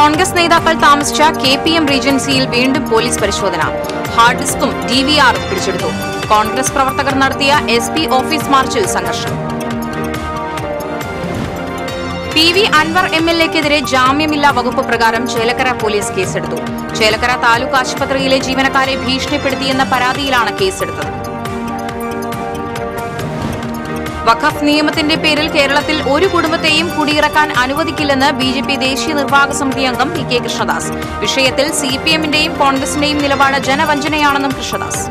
കോൺഗ്രസ് നേതാക്കൾ താമസിച്ച K P M റീജൻസിയിൽ വീണ്ടും പോലീസ് പരിശോധന. ഹാർഡ് ഡിസ്കും ഡി വി ആറും പിടിച്ചെടുത്തു. കോൺഗ്രസ് പ്രവർത്തകർ നടത്തിയ എസ് പി ഓഫീസ് മാർച്ചിൽ സംഘർഷം. P V Anvar M L എക്കെതിരെ ജാമ്യമില്ലാ വകുപ്പ് പ്രകാരം ചേലക്കര പോലീസ് കേസെടുത്തു. ചേലക്കര താലൂക്ക് ആശുപത്രിയിലെ ജീവനക്കാരെ ഭീഷണിപ്പെടുത്തിയെന്ന പരാതിയിലാണ് കേസെടുത്തത്. വഖഫ് നിയമത്തിന്റെ പേരിൽ കേരളത്തിൽ ഒരു കുടുംബത്തെയും കുടിയിറക്കാൻ അനുവദിക്കില്ലെന്ന് ബി ജെ പി ദേശീയ നിർവാഹക സമിതി അംഗം പി കെ കൃഷ്ണദാസ്. വിഷയത്തിൽ സി പി എമ്മിന്റെയും കോൺഗ്രസിന്റെയും നിലപാട് ജനവഞ്ചനയാണെന്നും കൃഷ്ണദാസ്.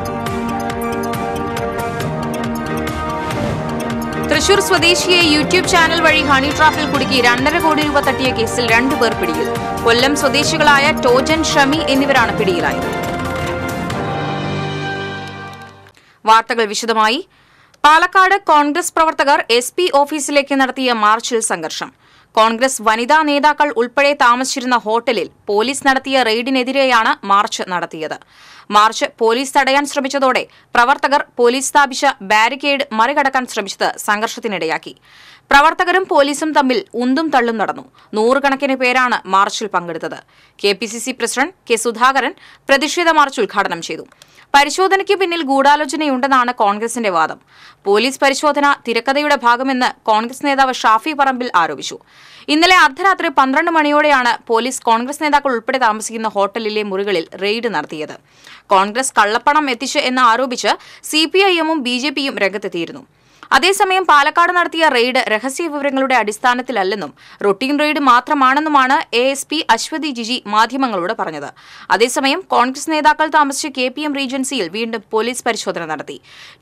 തൃശൂർ സ്വദേശിയെ യൂട്യൂബ് ചാനൽ വഴി ഹണി ട്രാപ്പിൽ കുടുക്കി രണ്ടര കോടി രൂപ തട്ടിയ കേസിൽ രണ്ടുപേർ പിടിയിൽ. കൊല്ലം സ്വദേശികളായ ടോജൻ ഷമി എന്നിവരാണ് പിടിയിലായത്. വാർത്തകൾ വിശദമായി. പാലക്കാട് കോൺഗ്രസ് പ്രവർത്തകർ എസ് പി ഓഫീസിലേക്ക് നടത്തിയ മാർച്ചിൽ സംഘർഷം. കോൺഗ്രസ് വനിതാ നേതാക്കൾ ഉൾപ്പെടെ താമസിച്ചിരുന്ന ഹോട്ടലിൽ പോലീസ് നടത്തിയ റെയ്ഡിനെതിരെയാണ് മാർച്ച് നടത്തിയത്. മാർച്ച് പോലീസ് തടയാൻ ശ്രമിച്ചതോടെ പ്രവർത്തകർ പോലീസ് സ്ഥാപിച്ച ബാരിക്കേഡ് മറികടക്കാൻ ശ്രമിച്ചത് സംഘർഷത്തിനിടയാക്കി. പ്രവർത്തകരും പോലീസും തമ്മിൽ ഉന്തും തള്ളും നടന്നു. നൂറുകണക്കിന് പേരാണ് മാർച്ചിൽ പങ്കെടുത്തത്. K P C C president K Sudhakaran പ്രതിഷേധ മാർച്ച് ഉദ്ഘാടനം ചെയ്തു. പരിശോധനയ്ക്ക് പിന്നിൽ ഗൂഢാലോചനയുണ്ടെന്നാണ് കോൺഗ്രസിന്റെ വാദം. പോലീസ് പരിശോധന തിരക്കഥയുടെ ഭാഗമെന്ന് കോൺഗ്രസ് നേതാവ് ഷാഫി പറമ്പിൽ ആരോപിച്ചു. ഇന്നലെ അർദ്ധരാത്രി പന്ത്രണ്ട് മണിയോടെയാണ് പോലീസ് കോൺഗ്രസ് നേതാക്കൾ ഉൾപ്പെടെ താമസിക്കുന്ന ഹോട്ടലിലെ മുറികളിൽ റെയ്ഡ് നടത്തിയത്. കോൺഗ്രസ് കള്ളപ്പണം എത്തിച്ച് എന്ന് ആരോപിച്ച് സിപിഐഎമ്മും ബി ജെ പിയും രംഗത്തെത്തിയിരുന്നു. അതേസമയം പാലക്കാട് നടത്തിയ റെയ്ഡ് രഹസ്യ വിവരങ്ങളുടെ അടിസ്ഥാനത്തിലല്ലെന്നും routine raid മാത്രമാണെന്നുമാണ് A S P Aswathy Jiji മാധ്യമങ്ങളോട് പറഞ്ഞത്. അതേസമയം കോൺഗ്രസ് നേതാക്കൾ താമസിച്ച കെ പി എം റീജൻസിയിൽ വീണ്ടും പോലീസ് പരിശോധന നടത്തി.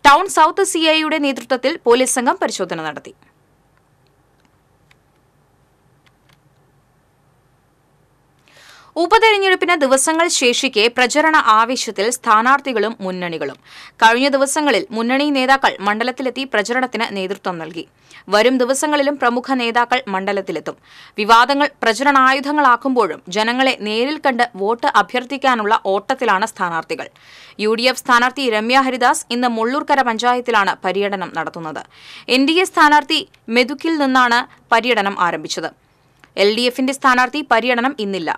ടൗൺ സൌത്ത് സിഐയുടെ നേതൃത്വത്തിൽ പോലീസ് സംഘം പരിശോധന നടത്തി. ഉപതെരഞ്ഞെടുപ്പിന് ദിവസങ്ങൾ ശേഷിക്കെ പ്രചരണ ആവേശത്തിൽ സ്ഥാനാർത്ഥികളും മുന്നണികളും. കഴിഞ്ഞ ദിവസങ്ങളിൽ മുന്നണി നേതാക്കൾ മണ്ഡലത്തിലെത്തി പ്രചരണത്തിന് നേതൃത്വം നൽകി. വരും ദിവസങ്ങളിലും പ്രമുഖ നേതാക്കൾ മണ്ഡലത്തിലെത്തും. വിവാദങ്ങൾ പ്രചരണായുധങ്ങളാക്കുമ്പോഴും ജനങ്ങളെ നേരിൽ കണ്ട് വോട്ട് അഭ്യർത്ഥിക്കാനുള്ള ഓട്ടത്തിലാണ് സ്ഥാനാർത്ഥികൾ. യു ഡി എഫ് സ്ഥാനാർത്ഥി രമ്യ ഹരിദാസ് ഇന്ന് മുള്ളൂർക്കര പഞ്ചായത്തിലാണ് പര്യടനം നടത്തുന്നത്. എൻ ഡി എ സ്ഥാനാർത്ഥി മെതുക്കിൽ നിന്നാണ് പര്യടനം ആരംഭിച്ചത്. എൽ ഡി എഫിന്റെ സ്ഥാനാർത്ഥി പര്യടനം ഇന്നില്ല.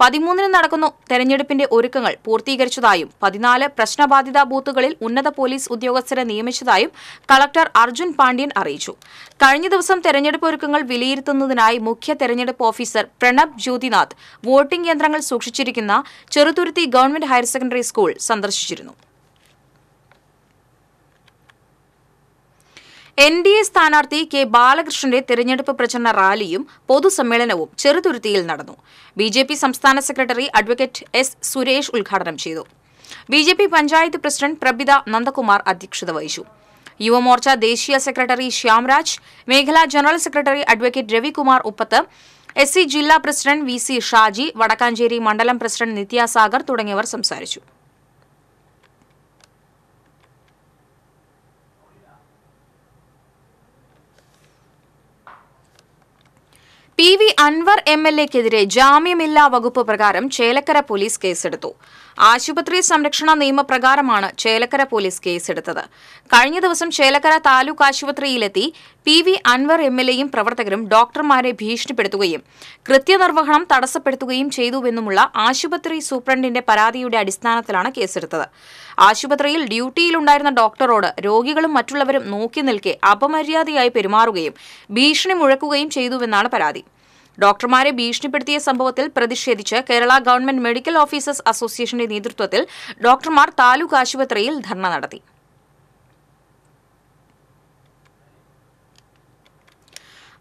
പതിമൂന്നിന് നടക്കുന്ന തെരഞ്ഞെടുപ്പിന്റെ ഒരുക്കങ്ങൾ പൂർത്തീകരിച്ചതായും പതിനാല് പ്രശ്നബാധിത ബൂത്തുകളിൽ ഉന്നത പോലീസ് ഉദ്യോഗസ്ഥരെ നിയമിച്ചതായും കളക്ടർ അർജുൻ പാണ്ഡ്യൻ അറിയിച്ചു. കഴിഞ്ഞ ദിവസം തെരഞ്ഞെടുപ്പ് ഒരുക്കങ്ങൾ വിലയിരുത്തുന്നതിനായി മുഖ്യ തെരഞ്ഞെടുപ്പ് ഓഫീസർ പ്രണബ് ജ്യോതിനാഥ് വോട്ടിംഗ് യന്ത്രങ്ങൾ സൂക്ഷിച്ചിരിക്കുന്ന Cheruthuruthy government higher secondary school സന്ദർശിച്ചിരുന്നു. എൻ ഡി എ സ്ഥാനാർത്ഥി കെ ബാലകൃഷ്ണന്റെ തെരഞ്ഞെടുപ്പ് പ്രചരണ റാലിയും പൊതുസമ്മേളനവും ചെറുതുരുത്തിയിൽ നടന്നു. ബി ജെ പി സംസ്ഥാന സെക്രട്ടറി അഡ്വക്കേറ്റ് എസ് സുരേഷ് ഉദ്ഘാടനം ചെയ്തു. B J P panchayat president Prabitha Nandakumar അധ്യക്ഷത വഹിച്ചു. യുവമോർച്ച ദേശീയ സെക്രട്ടറി ശ്യാംരാജ് മേഖലാ general secretary advocate Ravikumar Uppath S C ജില്ലാ president V C Shaji Vadakkanchery മണ്ഡലം പ്രസിഡന്റ് നിത്യാസാഗർ തുടങ്ങിയവർ സംസാരിച്ചു. P V Anvar M L എക്കെതിരെ ജാമ്യമില്ലാ വകുപ്പ് പ്രകാരം ചേലക്കര പോലീസ് കേസെടുത്തു. ആശുപത്രി സംരക്ഷണ നിയമപ്രകാരമാണ് ചേലക്കര പോലീസ് കേസെടുത്തത്. കഴിഞ്ഞ ദിവസം ചേലക്കര താലൂക്ക് ആശുപത്രിയിലെത്തി P V Anvar M L എയും പ്രവർത്തകരും ഡോക്ടർമാരെ ഭീഷണിപ്പെടുത്തുകയും കൃത്യനിർവഹണം തടസ്സപ്പെടുത്തുകയും ചെയ്തുവെന്നുമുള്ള ആശുപത്രി സൂപ്രണ്ടിന്റെ പരാതിയുടെ അടിസ്ഥാനത്തിലാണ് കേസെടുത്തത്. ആശുപത്രിയിൽ ഡ്യൂട്ടിയിലുണ്ടായിരുന്ന ഡോക്ടറോട് രോഗികളും മറ്റുള്ളവരും നോക്കി നിൽക്കെ അപമര്യാദയായി പെരുമാറുകയും ഭീഷണി മുഴക്കുകയും ചെയ്തുവെന്നാണ് പരാതി. ഡോക്ടർമാരെ ഭീഷണിപ്പെടുത്തിയ സംഭവത്തിൽ പ്രതിഷേധിച്ച് കേരള ഗവൺമെന്റ് മെഡിക്കൽ ഓഫീസേഴ്സ് അസോസിയേഷന്റെ നേതൃത്വത്തിൽ ഡോക്ടർമാർ താലൂക്ക് ആശുപത്രിയിൽ ധർണ നടത്തി.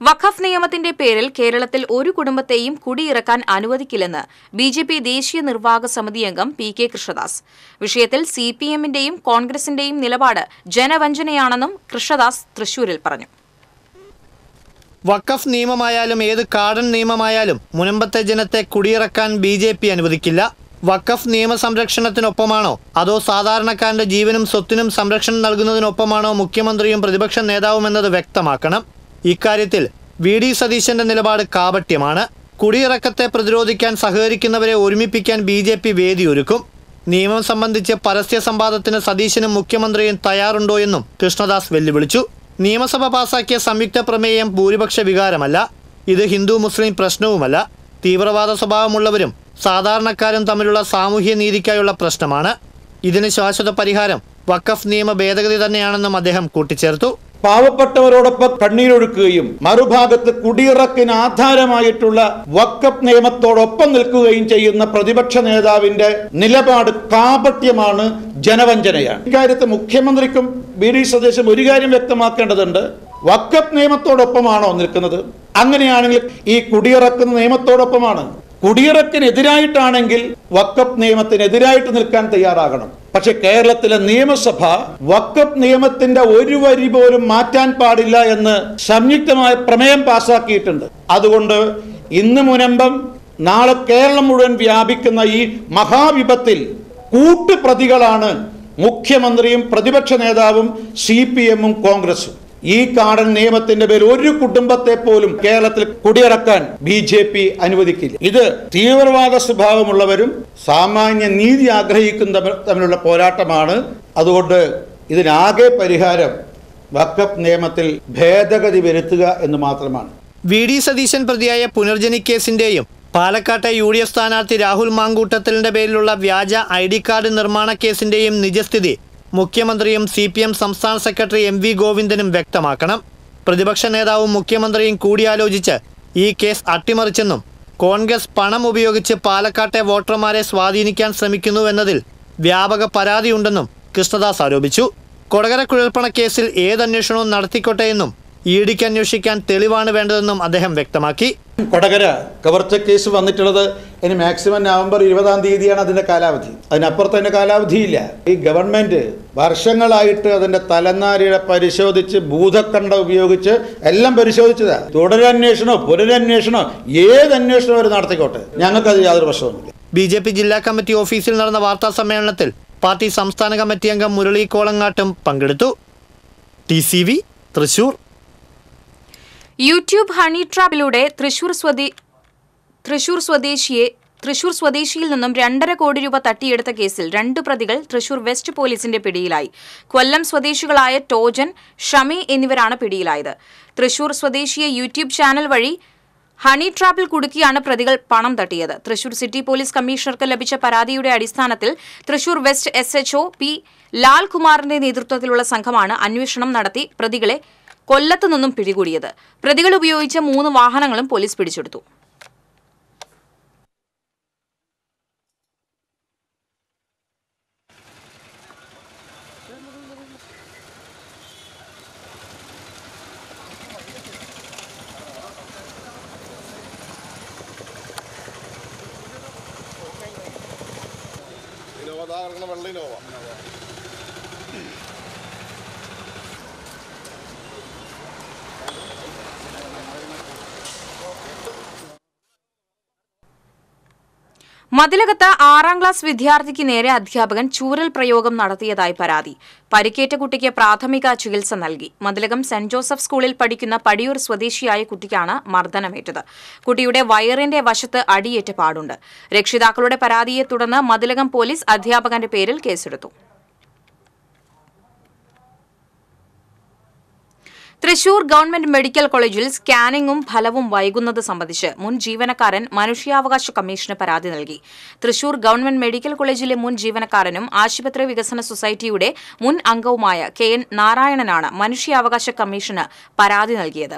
വഖഫ് നിയമത്തിന്റെ പേരിൽ കേരളത്തിൽ ഒരു കുടുംബത്തെയും കുടിയിറക്കാൻ അനുവദിക്കില്ലെന്ന് ബി ജെ പി ദേശീയ നിർവാഹക സമിതി അംഗം പി കെ കൃഷ്ണദാസ്. വിഷയത്തിൽ സി പി എമ്മിന്റെയും കോൺഗ്രസിന്റെയും നിലപാട് ജനവഞ്ചനയാണെന്നും കൃഷ്ണദാസ് തൃശൂരിൽ പറഞ്ഞു. വഖഫ് നിയമമായാലും ഏത് കാടൻ നിയമമായാലും മുനമ്പത്തെ ജനത്തെ കുടിയിറക്കാൻ ബി ജെ പി അനുവദിക്കില്ല. വഖഫ് നിയമ സംരക്ഷണത്തിനൊപ്പമാണോ? അതോ സാധാരണക്കാരന്റെ ജീവനും സ്വത്തിനും സംരക്ഷണം നൽകുന്നതിനൊപ്പമാണോ മുഖ്യമന്ത്രിയും പ്രതിപക്ഷ നേതാവും എന്നത് വ്യക്തമാക്കണം. ഇക്കാര്യത്തിൽ വി ഡി സതീശന്റെ നിലപാട് കാപട്യമാണ്. കുടിയിറക്കത്തെ പ്രതിരോധിക്കാൻ സഹകരിക്കുന്നവരെ ഒരുമിപ്പിക്കാൻ ബി ജെ പി വേദിയൊരുക്കും. നിയമം സംബന്ധിച്ച് പരസ്യ സംവാദത്തിന് സതീശനും മുഖ്യമന്ത്രിയും തയ്യാറുണ്ടോ എന്നും കൃഷ്ണദാസ് വെല്ലുവിളിച്ചു. നിയമസഭ പാസാക്കിയ സംയുക്ത പ്രമേയം ഭൂരിപക്ഷ വികാരമല്ല. ഇത് ഹിന്ദു മുസ്ലിം പ്രശ്നവുമല്ല. തീവ്രവാദ സ്വഭാവമുള്ളവരും സാധാരണക്കാരും തമ്മിലുള്ള സാമൂഹ്യ നീതിക്കായുള്ള പ്രശ്നമാണ്. ഇതിന് ശാശ്വത പരിഹാരം വഖഫ് നിയമ ഭേദഗതി തന്നെയാണെന്നും അദ്ദേഹം കൂട്ടിച്ചേർത്തു. പാവപ്പെട്ടവരോടൊപ്പം കണ്ണീരൊഴുക്കുകയും മറുഭാഗത്ത് കുടിയിറക്കിന് ആധാരമായിട്ടുള്ള വക്കപ്പ് നിയമത്തോടൊപ്പം നിൽക്കുകയും ചെയ്യുന്ന പ്രതിപക്ഷ നേതാവിന്റെ നിലപാട് കാപട്യമാണ് ജനവഞ്ചനയാണ്. ഇക്കാര്യത്തിൽ മുഖ്യമന്ത്രിക്കും ബി ഡി സതീശും ഒരു കാര്യം വ്യക്തമാക്കേണ്ടതുണ്ട്. വക്കപ്പ് നിയമത്തോടൊപ്പമാണോ നിൽക്കുന്നത്? അങ്ങനെയാണെങ്കിൽ ഈ കുടിയിറക്കുന്ന നിയമത്തോടൊപ്പമാണ്. കുടിയിറക്കിനെതിരായിട്ടാണെങ്കിൽ വക്കപ്പ് നിയമത്തിനെതിരായിട്ട് നിൽക്കാൻ തയ്യാറാകണം. പക്ഷെ കേരളത്തിലെ നിയമസഭ വക്കപ്പ് നിയമത്തിന്റെ ഒരു വരി പോലും മാറ്റാൻ പാടില്ല എന്ന് സംയുക്തമായ പ്രമേയം പാസാക്കിയിട്ടുണ്ട്. അതുകൊണ്ട് ഇന്ന് മുനമ്പം നാളെ കേരളം മുഴുവൻ വ്യാപിക്കുന്ന ഈ മഹാവിപത്തിൽ കൂട്ടുപ്രതികളാണ് മുഖ്യമന്ത്രിയും പ്രതിപക്ഷ നേതാവും സി പി എമ്മും കോൺഗ്രസും. ഈ കാടൻ നിയമത്തിന്റെ പേരിൽ ഒരു കുടുംബത്തെ പോലും കേരളത്തിൽ കുടിയിറക്കാൻ ബി ജെ പി അനുവദിക്കില്ല. ഇത് തീവ്രവാദ സ്വഭാവമുള്ളവരും സാമാന്യ നീതി ആഗ്രഹിക്കുന്ന തമ്മിലുള്ള പോരാട്ടമാണ്. അതുകൊണ്ട് ഇതിനാകെ പരിഹാരം വക്കപ്പ് നിയമത്തിൽ ഭേദഗതി വരുത്തുക എന്ന് മാത്രമാണ്. വി ഡി സതീശൻ പ്രതിയായ പുനർജനി കേസിന്റെയും പാലക്കാട്ടെ യു ഡി എഫ് സ്ഥാനാർത്ഥി രാഹുൽ മാങ്കൂട്ടത്തലിന്റെ പേരിലുള്ള വ്യാജ ഐ ഡി കാർഡ് നിർമ്മാണ കേസിന്റെയും നിജസ്ഥിതി മുഖ്യമന്ത്രിയും സി പി എം സംസ്ഥാന സെക്രട്ടറി എം വി ഗോവിന്ദനും വ്യക്തമാക്കണം. പ്രതിപക്ഷ നേതാവും മുഖ്യമന്ത്രിയും കൂടിയാലോചിച്ച് ഈ കേസ് അട്ടിമറിച്ചെന്നും കോൺഗ്രസ് പണം ഉപയോഗിച്ച് പാലക്കാട്ടെ വോട്ടർമാരെ സ്വാധീനിക്കാൻ ശ്രമിക്കുന്നുവെന്നതിൽ വ്യാപക പരാതിയുണ്ടെന്നും കൃഷ്ണദാസ് ആരോപിച്ചു. കൊടകര കുഴൽപ്പണ കേസിൽ ഏതന്വേഷണവും നടത്തിക്കോട്ടെയെന്നും ഇ ഡിക്ക് അന്വേഷിക്കാൻ തെളിവാണ് വേണ്ടതെന്നും അദ്ദേഹം വ്യക്തമാക്കി. കൊടകര കവർച്ച കേസ് വന്നിട്ടുള്ളത് ഇനി മാക്സിമം നവംബർ ഇരുപതാം തീയതിയാണ് അതിന്റെ കാലാവധി. അതിനപ്പുറത്ത് അതിന്റെ കാലാവധിയില്ല. ഈ ഗവൺമെന്റ് വർഷങ്ങളായിട്ട് അതിന്റെ തലനാരിഴ പരിശോധിച്ച് ഭൂതക്കണ്ട ഉപയോഗിച്ച് എല്ലാം പരിശോധിച്ചതാ. തുടരന്വേഷണമോ പുനരന്വേഷണമോ ഏത് അന്വേഷണം അവർ നടത്തിക്കോട്ടെ. ഞങ്ങൾക്കത് യാതൊരു പ്രശ്നവുമില്ല. ബി ജെ പി ജില്ലാ കമ്മിറ്റി ഓഫീസിൽ നടന്ന വാർത്താ സമ്മേളനത്തിൽ പാർട്ടി സംസ്ഥാന കമ്മിറ്റി അംഗം മുരളി കോളങ്ങാട്ടും പങ്കെടുത്തു. T C V Thrissur. YouTube honey ട്രാപ്പിലൂടെ Thrissur സ്വദേ തൃശൂർ സ്വദേശിയെ തൃശൂർ സ്വദേശിയിൽ നിന്നും രണ്ടര കോടി രൂപ തട്ടിയെടുത്ത കേസിൽ രണ്ട് പ്രതികൾ തൃശൂർ വെസ്റ്റ് പോലീസിന്റെ പിടിയിലായി. കൊല്ലം സ്വദേശികളായ ടോജൻ ഷമി എന്നിവരാണ് പിടിയിലായത്. തൃശൂർ സ്വദേശിയെ യൂട്യൂബ് ചാനൽ വഴി ഹണി ട്രാപ്പിൽ കുടുക്കിയാണ് പ്രതികൾ പണം തട്ടിയത്. തൃശൂർ സിറ്റി പോലീസ് കമ്മീഷണർക്ക് ലഭിച്ച പരാതിയുടെ അടിസ്ഥാനത്തിൽ തൃശൂർ വെസ്റ്റ് എസ് പി ലാൽകുമാറിന്റെ നേതൃത്വത്തിലുള്ള സംഘമാണ് അന്വേഷണം നടത്തി പ്രതികളെ കൊല്ലത്തു നിന്നും പിടികൂടിയത്. പ്രതികൾ ഉപയോഗിച്ച മൂന്ന് വാഹനങ്ങളും പോലീസ് പിടിച്ചെടുത്തു. മതിലകത്ത് ആറാം ക്ലാസ് വിദ്യാർത്ഥിക്ക് നേരെ അധ്യാപകൻ ചൂരൽ പ്രയോഗം നടത്തിയതായി പരാതി. പരിക്കേറ്റ കുട്ടിക്ക് പ്രാഥമിക ചികിത്സ നൽകി. മതിലകം സെന്റ് ജോസഫ് സ്കൂളിൽ പഠിക്കുന്ന പടിയൂർ സ്വദേശിയായ കുട്ടിക്കാണ് മർദ്ദനമേറ്റത്. കുട്ടിയുടെ വയറിന്റെ വശത്ത് അടിയേറ്റ പാടുണ്ട്. രക്ഷിതാക്കളുടെ പരാതിയെ തുടർന്ന് മതിലകം പോലീസ് അധ്യാപകന്റെ പേരിൽ കേസെടുത്തു. തൃശൂർ ഗവൺമെന്റ് മെഡിക്കൽ കോളേജിൽ സ്കാനിംഗും ഫലവും വൈകുന്നത് സംബന്ധിച്ച് മുൻ ജീവനക്കാരൻ മനുഷ്യാവകാശ കമ്മീഷന് പരാതി നൽകി. തൃശൂർ ഗവൺമെന്റ് മെഡിക്കൽ കോളേജിലെ മുൻ ജീവനക്കാരനും ആശുപത്രി വികസന സൊസൈറ്റിയുടെ മുൻ അംഗവുമായ കെ എൻ നാരായണനാണ് മനുഷ്യാവകാശ കമ്മീഷന് പരാതി നൽകിയത്.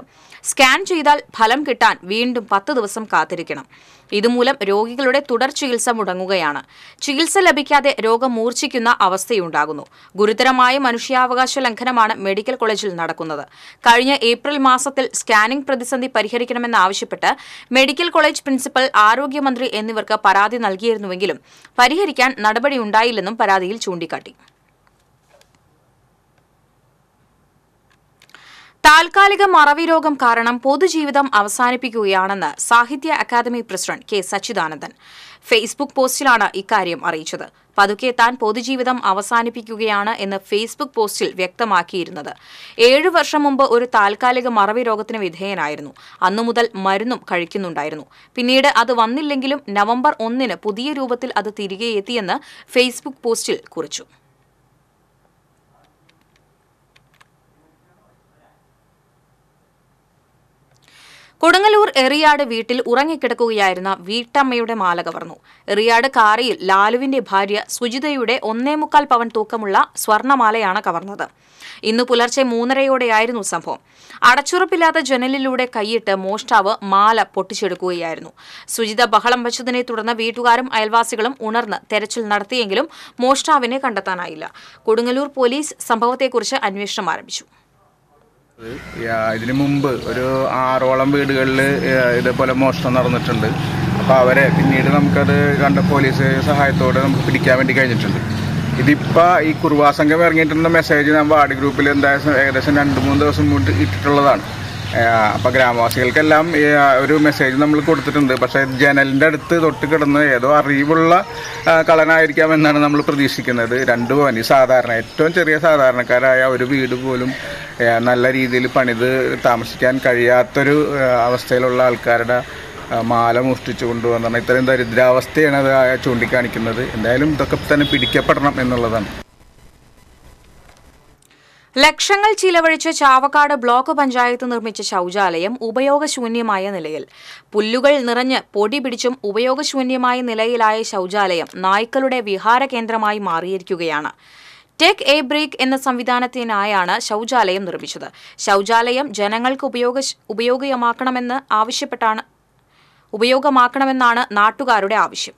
സ്കാൻ ചെയ്താൽ ഫലം കിട്ടാൻ വീണ്ടും പത്ത് ദിവസം കാത്തിരിക്കണം. ഇതുമൂലം രോഗികളുടെ തുടർ ചികിത്സ മുടങ്ങുകയാണ്. ചികിത്സ ലഭിക്കാതെ രോഗം മൂർച്ഛിക്കുന്ന അവസ്ഥയുണ്ടാകുന്നു. ഗുരുതരമായ മനുഷ്യാവകാശ ലംഘനമാണ് മെഡിക്കൽ കോളേജിൽ നടക്കുന്നത്. കഴിഞ്ഞ ഏപ്രിൽ മാസത്തിൽ സ്കാനിംഗ് പ്രതിസന്ധി പരിഹരിക്കണമെന്നാവശ്യപ്പെട്ട് മെഡിക്കൽ കോളേജ് പ്രിൻസിപ്പൽ ആരോഗ്യമന്ത്രി എന്നിവർക്ക് പരാതി നൽകിയിരുന്നുവെങ്കിലും പരിഹരിക്കാൻ നടപടിയുണ്ടായില്ലെന്നും പരാതിയിൽ ചൂണ്ടിക്കാട്ടി. താൽക്കാലിക മറവി രോഗം കാരണം പൊതുജീവിതം അവസാനിപ്പിക്കുകയാണെന്ന് Sahitya Akademi president K Sachidanandan. Facebook പോസ്റ്റിലാണ് ഇക്കാര്യം അറിയിച്ചത്. പതുക്കെ താൻ പൊതുജീവിതം അവസാനിപ്പിക്കുകയാണ് എന്ന് ഫേസ്ബുക്ക് പോസ്റ്റിൽ വ്യക്തമാക്കിയിരുന്നത്. ഏഴു വർഷം മുമ്പ് ഒരു താൽക്കാലിക മറവി രോഗത്തിന് വിധേയനായിരുന്നു. അന്നു മുതൽ മരുന്നും കഴിക്കുന്നുണ്ടായിരുന്നു. പിന്നീട് അത് വന്നില്ലെങ്കിലും നവംബർ ഒന്നിന് പുതിയ രൂപത്തിൽ അത് തിരികെ എത്തിയെന്ന് ഫേസ്ബുക്ക് പോസ്റ്റിൽ കുറിച്ചു. കൊടുങ്ങല്ലൂർ എറിയാട് വീട്ടിൽ ഉറങ്ങിക്കിടക്കുകയായിരുന്ന വീട്ടമ്മയുടെ മാല കവർന്നു എറിയാട് കാറിയിൽ ലാലുവിന്റെ ഭാര്യ സുജിതയുടെ ഒന്നേ മുക്കാൽ പവൻ തൂക്കമുള്ള സ്വർണമാലയാണ് കവർന്നത്. ഇന്ന് പുലർച്ചെ മൂന്നരയോടെയായിരുന്നു സംഭവം. അടച്ചുറപ്പില്ലാത്ത ജനലിലൂടെ കൈയിട്ട് മോഷ്ടാവ് മാല പൊട്ടിച്ചെടുക്കുകയായിരുന്നു. സുജിത ബഹളം വച്ചതിനെ തുടർന്ന് വീട്ടുകാരും അയൽവാസികളും ഉണർന്ന് തെരച്ചിൽ നടത്തിയെങ്കിലും മോഷ്ടാവിനെ കണ്ടെത്താനായില്ല. കൊടുങ്ങല്ലൂർ പോലീസ് സംഭവത്തെക്കുറിച്ച് അന്വേഷണം ആരംഭിച്ചു. ഇതിനു മുമ്പ് ഒരു ആറോളം വീടുകളിൽ ഇതേപോലെ മോഷണം നടന്നിട്ടുണ്ട്. അപ്പോൾ അവരെ പിന്നീട് നമുക്കത് കണ്ട പോലീസ് സഹായത്തോടെ നമുക്ക് പിടിക്കാൻ വേണ്ടി കഴിഞ്ഞിട്ടുണ്ട്. ഇതിപ്പോൾ ഈ കുറുവാ സംഘം ഇറങ്ങിയിട്ടുള്ള മെസ്സേജ് ഞാൻ വാർഡ് ഗ്രൂപ്പിൽ എന്തായാലും ഏകദേശം രണ്ട് മൂന്ന് ദിവസം മുമ്പ് ഇട്ടിട്ടുള്ളതാണ്. അപ്പോൾ ഗ്രാമവാസികൾക്കെല്ലാം ഒരു മെസ്സേജ് നമ്മൾ കൊടുത്തിട്ടുണ്ട്. പക്ഷേ ജനലിന്റെ അടുത്ത് തൊട്ട് കിടന്ന് ഏതോ അറിവുള്ള കളനായിരിക്കാം എന്നാണ് നമ്മൾ പ്രതീക്ഷിക്കുന്നത്. രണ്ട് പവൻ സാധാരണ ഏറ്റവും ചെറിയ സാധാരണക്കാരായ ഒരു വീട് പോലും നല്ല രീതിയിൽ പണിത് താമസിക്കാൻ കഴിയാത്തൊരു അവസ്ഥയിലുള്ള ആൾക്കാരുടെ മാല മോഷ്ടിച്ചു കൊണ്ടുവന്നാണ്. ഇത്രയും ദരിദ്രാവസ്ഥയാണ് അത് ചൂണ്ടിക്കാണിക്കുന്നത്. എന്തായാലും ഇതൊക്കെ തന്നെ പിടിക്കപ്പെടണം എന്നുള്ളതാണ്. ലക്ഷങ്ങൾ ചിലവഴിച്ച് ചാവക്കാട് ബ്ലോക്ക് പഞ്ചായത്ത് നിർമ്മിച്ച ശൌചാലയം ഉപയോഗശൂന്യമായ നിലയിൽ. പുല്ലുകൾ നിറഞ്ഞ് പൊടി പിടിച്ചും ഉപയോഗശൂന്യമായ നിലയിലായ ശൌചാലയം നായ്ക്കളുടെ വിഹാര കേന്ദ്രമായി മാറിയിരിക്കുകയാണ്. ടെക് എ ബ്രേക്ക് എന്ന സംവിധാനത്തിനായാണ് ശൌചാലയം നിർമ്മിച്ചത്. ശൌചാലയം ജനങ്ങൾക്ക് ഉപയോഗ ഉപയോഗമാക്കണമെന്ന് ആവശ്യപ്പെട്ടാണ് ഉപയോഗമാക്കണമെന്നാണ് നാട്ടുകാരുടെ ആവശ്യം.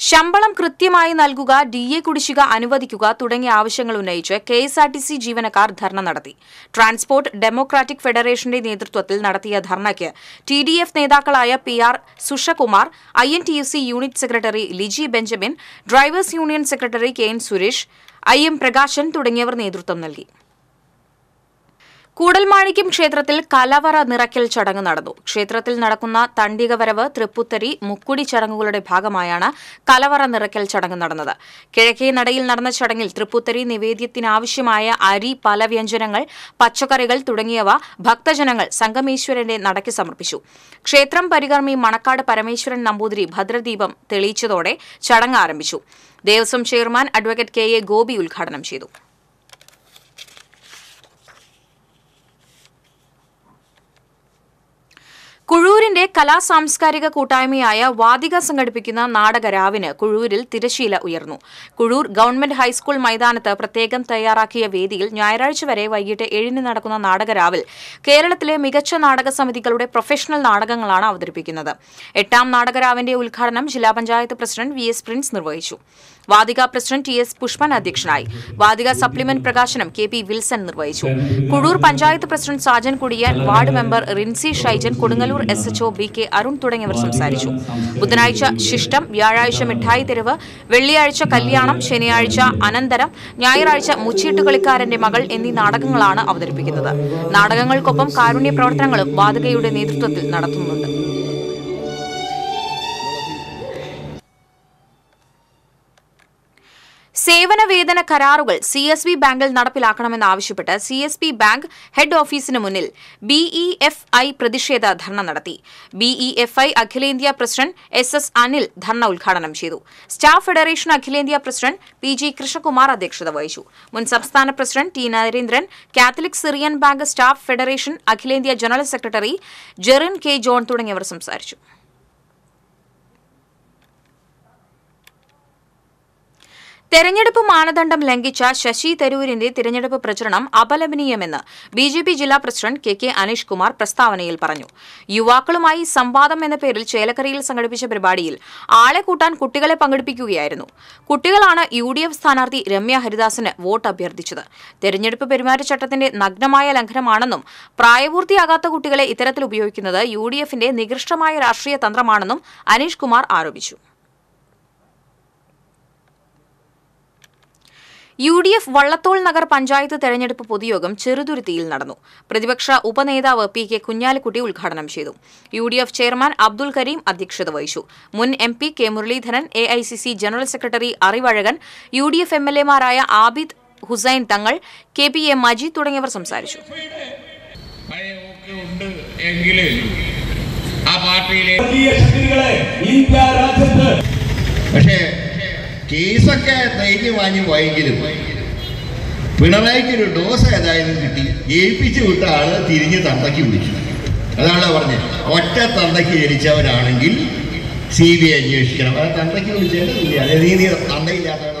ശമ്പളം കൃത്യമായി നൽകുക ഡി എ കുടിശ്ശിക അനുവദിക്കുക തുടങ്ങിയ ആവശ്യങ്ങൾ ഉന്നയിച്ച് K S R T C ജീവനക്കാർ ധർണ നടത്തി. ട്രാൻസ്പോർട്ട് ഡെമോക്രാറ്റിക് ഫെഡറേഷന്റെ നേതൃത്വത്തിൽ നടത്തിയ ധർണയ്ക്ക് ടി ഡി എഫ് നേതാക്കളായ P R Sushakumar I N T U C unit secretary Liji Benjamin drivers union secretary K N Suresh I M Prakashan തുടങ്ങിയവർ നേതൃത്വം നൽകി. കൂടൽമാണിക്യം ക്ഷേത്രത്തിൽ കലവറ നിറയ്ക്കൽ ചടങ്ങ് നടന്നു. ക്ഷേത്രത്തിൽ നടക്കുന്ന തണ്ടികവരവ് തൃപ്പുത്തരി മുക്കുടി ചടങ്ങുകളുടെ ഭാഗമായാണ് കലവറ നിറയ്ക്കൽ ചടങ്ങ് നടന്നത്. കിഴക്കേ നടയിൽ നടന്ന ചടങ്ങിൽ തൃപ്പുത്തരി നിവേദ്യത്തിനാവശ്യമായ അരി പല വ്യഞ്ജനങ്ങൾ പച്ചക്കറികൾ തുടങ്ങിയവ ഭക്തജനങ്ങൾ സംഗമേശ്വരന്റെ നടയ്ക്ക് സമർപ്പിച്ചു. ക്ഷേത്രം പരികർമ്മി മണക്കാട് പരമേശ്വരൻ നമ്പൂതിരി ഭദ്രദീപം തെളിയിച്ചതോടെ ചടങ്ങ് ആരംഭിച്ചു. Devaswom chairman advocate K A Gopi ഉദ്ഘാടനം ചെയ്തു. കുഴൂരിന്റെ കലാ സാംസ്കാരിക കൂട്ടായ്മയായ വാദിക സംഘടിപ്പിക്കുന്ന നാടകരാവിന് കുഴൂരിൽ തിരശീല ഉയർന്നു. കുഴൂർ ഗവൺമെന്റ് ഹൈസ്കൂൾ മൈതാനത്ത് പ്രത്യേകം തയ്യാറാക്കിയ വേദിയിൽ ഞായറാഴ്ച വരെ വൈകിട്ട് ഏഴിന് നടക്കുന്ന നാടകരാവിൽ കേരളത്തിലെ മികച്ച നാടക സമിതികളുടെ പ്രൊഫഷണൽ നാടകങ്ങളാണ് അവതരിപ്പിക്കുന്നത്. എട്ടാം നാടകരാവിന്റെ ഉദ്ഘാടനം ജില്ലാ panchayat president V S Prince നിർവഹിച്ചു. Vadika president T S Pushpan അധ്യക്ഷനായി. വാതിക സപ്ലിമെന്റ് പ്രകാശനം കെ പി വിൽസൺ നിർവഹിച്ചു. Kuzhoor panchayat president Sajan Kudiyan ward member Rincy Shaijan Kodungallur S H O B K Arun തുടങ്ങിയവർ സംസാരിച്ചു. ബുധനാഴ്ച ശിഷ്ടം വ്യാഴാഴ്ച മിഠായി തെരുവ് വെള്ളിയാഴ്ച കല്യാണം ശനിയാഴ്ച അനന്തരം ഞായറാഴ്ച മുച്ചീട്ടുകളിക്കാരന്റെ മകൾ എന്നീ നാടകങ്ങളാണ് അവതരിപ്പിക്കുന്നത്. നാടകങ്ങൾക്കൊപ്പം കാരുണ്യ പ്രവർത്തനങ്ങളും വാതികയുടെ നേതൃത്വത്തിൽ നടത്തുന്നുണ്ട്. സേവന വേതന കരാറുകൾ സി എസ് ബി ബാങ്കിൽ നടപ്പിലാക്കണമെന്നാവശ്യപ്പെട്ട് C S B bank head ഓഫീസിന് മുന്നിൽ ബിഇ എഫ് ഐ പ്രതിഷേധ ധർണ നടത്തി. ബിഇ എഫ് ഐ അഖിലേന്ത്യാ president S S Anil dharna ഉദ്ഘാടനം ചെയ്തു. സ്റ്റാഫ് ഫെഡറേഷൻ അഖിലേന്ത്യാ പ്രസിഡന്റ് പി ജി കൃഷ്ണകുമാർ അധ്യക്ഷത വഹിച്ചു. മുൻ സംസ്ഥാന president T Narendran Catholic Syrian bank staff federation അഖിലേന്ത്യാ general secretary Jerin K John തുടങ്ങിയവർ സംസാരിച്ചു. തെരഞ്ഞെടുപ്പ് മാനദണ്ഡം ലംഘിച്ച ശശി തരൂരിന്റെ തിരഞ്ഞെടുപ്പ് പ്രചരണം അപലപനീയമെന്ന് ബി ജെ പി ജില്ലാ president K K Aneesh Kumar പ്രസ്താവനയിൽ പറഞ്ഞു. യുവാക്കളുമായി സംവാദം എന്ന പേരിൽ ചേലക്കരയിൽ സംഘടിപ്പിച്ച പരിപാടിയിൽ ആളെ കൂട്ടാൻ കുട്ടികളെ പങ്കെടുപ്പിക്കുകയായിരുന്നു. കുട്ടികളാണ് യു ഡി എഫ് സ്ഥാനാർത്ഥി രമ്യ ഹരിദാസിന് വോട്ട് അഭ്യർത്ഥിച്ചത്. തെരഞ്ഞെടുപ്പ് പെരുമാറ്റച്ചട്ടത്തിന്റെ നഗ്നമായ ലംഘനമാണെന്നും പ്രായപൂർത്തിയാകാത്ത കുട്ടികളെ ഇത്തരത്തിൽ ഉപയോഗിക്കുന്നത് യു ഡി എഫിന്റെ നികൃഷ്ടമായ രാഷ്ട്രീയ തന്ത്രമാണെന്നും അനീഷ് കുമാർ ആരോപിച്ചു. U D F Vallathol Nagar panchayat തെരഞ്ഞെടുപ്പ് പൊതുയോഗം ചെറുതുരുത്തിയിൽ നടന്നു. പ്രതിപക്ഷ ഉപനേതാവ് പി കെ കുഞ്ഞാലിക്കുട്ടി ഉദ്ഘാടനം ചെയ്തു. U D F chairman Abdul Kareem അധ്യക്ഷത വഹിച്ചു. മുൻ M P K Muraleedharan A I C C general secretary Arivazhagan U D F M L എമാരായ Abid Hussain Thangal K P A Majeed തുടങ്ങിയവർ സംസാരിച്ചു. ഉണ്ട് എങ്കിലും ആ പാർട്ടിയിലെ ശക്തികളെ ഇന്ത്യ രാജ്യത്ത് പക്ഷേ കേസൊക്കെ ധൈര്യം വാങ്ങി പോയെങ്കിലും പിണറായിക്ക് ഒരു ഡോസ് ഏതായാലും കിട്ടി. ഏൽപ്പിച്ചു വിട്ട ആൾ തിരിഞ്ഞ് തന്തയ്ക്ക് വിളിച്ചു. അതാണ് പറഞ്ഞത് ഒറ്റ തന്തയ്ക്ക് ജനിച്ചവരാണെങ്കിൽ സി ബി ഐ അന്വേഷിക്കണം. അത് തന്തയ്ക്ക് തുല്യമാണ് നീ പറഞ്ഞത്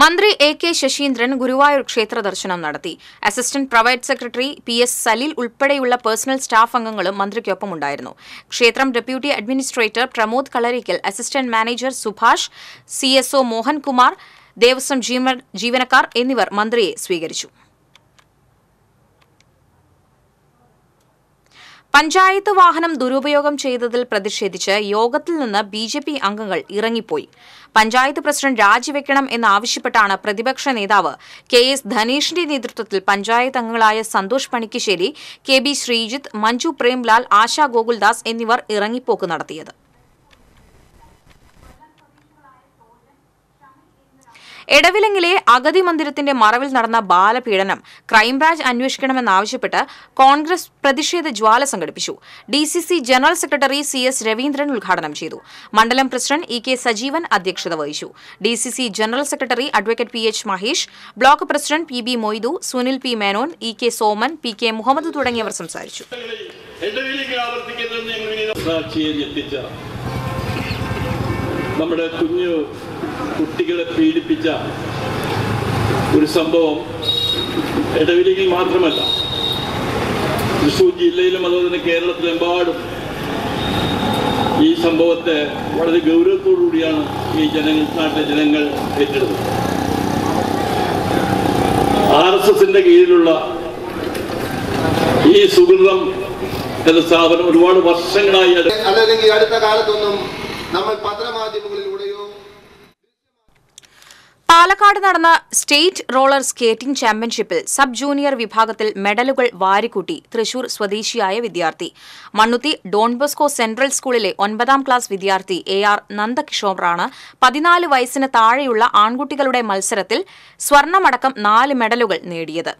മന്ത്രി എ കെ ശശീന്ദ്രൻ ഗുരുവായൂർ ക്ഷേത്ര ദർശനം നടത്തി. Assistant private secretary P S Saleel ഉൾപ്പെടെയുള്ള പേഴ്സണൽ സ്റ്റാഫ് അംഗങ്ങളും മന്ത്രിക്കൊപ്പം ഉണ്ടായിരുന്നു ക്ഷേത്രം deputy administrator Pramod Kalarikkal assistant manager Subhash C S O Mohankumar Devaswom ജീവ- ജീവനക്കാർ എന്നിവർ മന്ത്രിയെ സ്വീകരിച്ചു. പഞ്ചായത്ത് വാഹനം ദുരുപയോഗം ചെയ്തതിൽ പ്രതിഷേധിച്ച് യോഗത്തിൽ നിന്ന് ബി ജെ പി അംഗങ്ങൾ ഇറങ്ങിപ്പോയി. പഞ്ചായത്ത് പ്രസിഡന്റ് രാജിവെക്കണം എന്നാവശ്യപ്പെട്ടാണ് പ്രതിപക്ഷ നേതാവ് കെ എസ് ധനേഷിന്റെ നേതൃത്വത്തിൽ പഞ്ചായത്ത് അംഗങ്ങളായ സന്തോഷ് പണിക്കശ്ശേരി കെ ബി ശ്രീജിത്ത് മഞ്ജു പ്രേംലാൽ ആശാ ഗോകുൽദാസ് എന്നിവർ ഇറങ്ങിപ്പോക്ക് നടത്തിയത്. എടവിലങ്ങിലെ അഗതി മന്ദിരത്തിന്റെ മറവിൽ നടന്ന ബാലപീഡനം ക്രൈംബ്രാഞ്ച് അന്വേഷിക്കണമെന്നാവശ്യപ്പെട്ട് കോൺഗ്രസ് പ്രതിഷേധ ജ്വാല സംഘടിപ്പിച്ചു. D C C general secretary C S Raveendran ഉദ്ഘാടനം ചെയ്തു. മണ്ഡലം പ്രസിഡന്റ് ഇ കെ സജീവൻ അധ്യക്ഷത വഹിച്ചു. D C C general secretary advocate P H Mahesh block president P B Moidu Sunil P Menon E K Soman P K Muhammad തുടങ്ങിയവർ സംസാരിച്ചു. നമ്മുടെ കുഞ്ഞു കുട്ടികളെ പീഡിപ്പിച്ച ഒരു സംഭവം ഇടവിലിയിൽ മാത്രമല്ല. തൃശൂർ ജില്ലയിലും അതുപോലെ തന്നെ കേരളത്തിലെമ്പാടും ഈ സംഭവത്തെ വളരെ ഗൗരവത്തോടു കൂടിയാണ് ഈ ജനങ്ങൾ നാട്ടിലെ ജനങ്ങൾ ഏറ്റെടുത്തത്. ആർ എസ് എസിന്റെ കീഴിലുള്ള ഈ സുഹൃതം എന്ന സ്ഥാപനം ഒരുപാട് വർഷങ്ങളായി അല്ലെങ്കിൽ അടുത്ത കാലത്തൊന്നും നമ്മൾ പത്രമാധ്യമങ്ങളിലൂടെയോ പാലക്കാട് നടന്ന സ്റ്റേറ്റ് റോളർ സ്കേറ്റിംഗ് ചാമ്പ്യൻഷിപ്പിൽ സബ് ജൂനിയർ വിഭാഗത്തിൽ മെഡലുകൾ വാരിക്കൂട്ടി തൃശൂർ സ്വദേശിയായ വിദ്യാർത്ഥി. മണ്ണുത്തി ഡോൺ ബോസ്കോ സെൻട്രൽ സ്കൂളിലെ ഒൻപതാം ക്ലാസ് വിദ്യാർത്ഥി എ ആർ നന്ദകിഷോറാണ് പതിനാല് വയസ്സിന് താഴെയുള്ള ആൺകുട്ടികളുടെ മത്സരത്തിൽ സ്വർണമടക്കം നാല് മെഡലുകൾ നേടിയത്.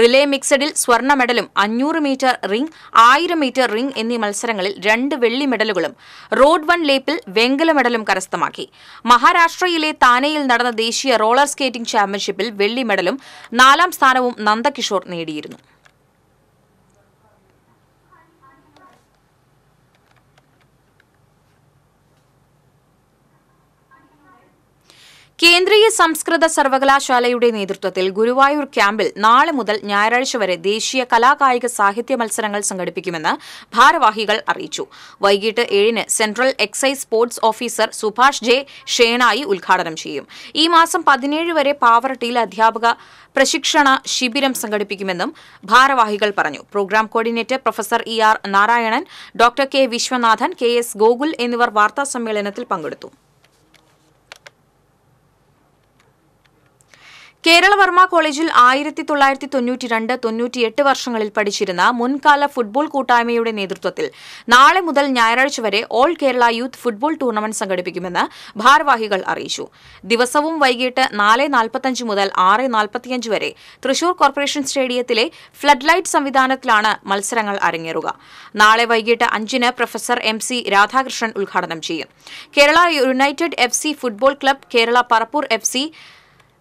റിലേ മിക്സഡിൽ സ്വർണ മെഡലും അഞ്ഞൂറ് മീറ്റർ റിംഗ് ആയിരം മീറ്റർ റിംഗ് എന്നീ മത്സരങ്ങളിൽ രണ്ട് വെള്ളി മെഡലുകളും റോഡ് വൺ ലേപ്പിൽ വെങ്കല മെഡലും കരസ്ഥമാക്കി. മഹാരാഷ്ട്രയിലെ താനെയിൽ നടന്ന ദേശീയ റോളർ സ്കേറ്റിംഗ് ചാമ്പ്യൻഷിപ്പിൽ വെള്ളി മെഡലും നാലാം സ്ഥാനവും നന്ദകിഷോർ നേടിയിരുന്നു. കേന്ദ്രീയ സംസ്കൃത സർവകലാശാലയുടെ നേതൃത്വത്തിൽ ഗുരുവായൂർ ക്യാമ്പിൽ നാളെ മുതൽ ഞായറാഴ്ച വരെ ദേശീയ കലാകായിക സാഹിത്യ മത്സരങ്ങൾ സംഘടിപ്പിക്കുമെന്ന് ഭാരവാഹികൾ അറിയിച്ചു. വൈകിട്ട് ഏഴിന് central excise sports officer Subhash J Shenoy ഉദ്ഘാടനം ചെയ്യും. ഈ മാസം പതിനേഴ് വരെ പാവറട്ടിയിൽ അധ്യാപക പ്രശിക്ഷണ ശിബിരം സംഘടിപ്പിക്കുമെന്നും ഭാരവാഹികൾ പറഞ്ഞു. Programme coordinator professor E R Narayanan doctor K Viswanathan K S Gokul എന്നിവർ വാർത്താസമ്മേളനത്തിൽ പങ്കെടുത്തു. കേരളവർമ്മ കോളേജിൽ ആയിരത്തി തൊള്ളായിരത്തി തൊണ്ണൂറ്റി രണ്ട് തൊണ്ണൂറ്റിയെട്ട് വർഷങ്ങളിൽ പഠിച്ചിരുന്ന മുൻകാല ഫുട്ബോൾ കൂട്ടായ്മയുടെ നേതൃത്വത്തിൽ നാളെ മുതൽ ഞായറാഴ്ച വരെ all Kerala youth football tournament സംഘടിപ്പിക്കുമെന്ന് ഭാരവാഹികൾ അറിയിച്ചു. ദിവസവും വൈകിട്ട് നാല് നാൽപ്പത്തഞ്ച് മുതൽ ആറ് നാൽപ്പത്തിയഞ്ച് വരെ തൃശൂർ കോർപ്പറേഷൻ സ്റ്റേഡിയത്തിലെ ഫ്ലഡ് ലൈറ്റ് സംവിധാനത്തിലാണ് മത്സരങ്ങൾ അരങ്ങേറുക. നാളെ വൈകിട്ട് അഞ്ചിന് പ്രൊഫസർ എം സി രാധാകൃഷ്ണൻ ഉദ്ഘാടനം ചെയ്യും. Kerala united F football club Kerala Parappur F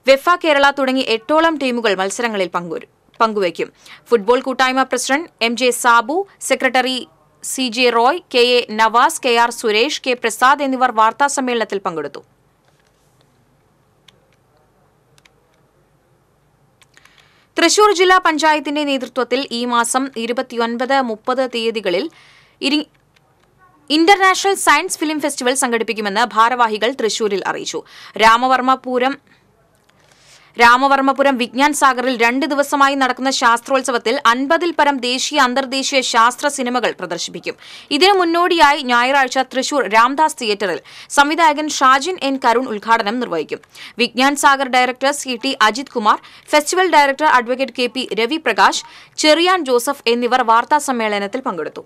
വെഫ Kerala തുടങ്ങി എട്ടോളം ടീമുകൾ മത്സരങ്ങളിൽ പങ്കുവരും പങ്കുവയ്ക്കും. ഫുട്ബോൾ കൂട്ടായ്മ president M J Sabu secretary C J Roy K A Navas K R Suresh K Prasad എന്നിവർ വാർത്താസമ്മേളനത്തിൽ പങ്കെടുത്തു. തൃശൂർ ജില്ലാ പഞ്ചായത്തിന്റെ നേതൃത്വത്തിൽ ഈ മാസം ഇരുപത്തിയൊൻപത് മുപ്പത് തീയതികളിൽ ഇന്റർനാഷണൽ സയൻസ് ഫിലിം ഫെസ്റ്റിവൽ സംഘടിപ്പിക്കുമെന്ന് ഭാരവാഹികൾ തൃശൂരിൽ അറിയിച്ചു. രാമവർമ്മപുരം രാമവർമ്മപുരം വിജ്ഞാൻ സാഗറിൽ രണ്ട് ദിവസമായി നടക്കുന്ന ശാസ്ത്രോത്സവത്തിൽ അൻപതിൽ പരം ദേശീയ അന്തർദേശീയ ശാസ്ത്ര സിനിമകൾ പ്രദർശിപ്പിക്കും. ഇതിനു മുന്നോടിയായി ഞായറാഴ്ച തൃശൂർ രാംദാസ് തിയേറ്ററിൽ സംവിധായകൻ ഷാജിൻ എൻ കരുൺ ഉദ്ഘാടനം നിർവഹിക്കും. Vigyan Sagar director C T Ajith Kumar festival director advocate K P Ravi Prakash Cheriyan Joseph എന്നിവർ വാർത്താ സമ്മേളനത്തിൽ പങ്കെടുത്തു.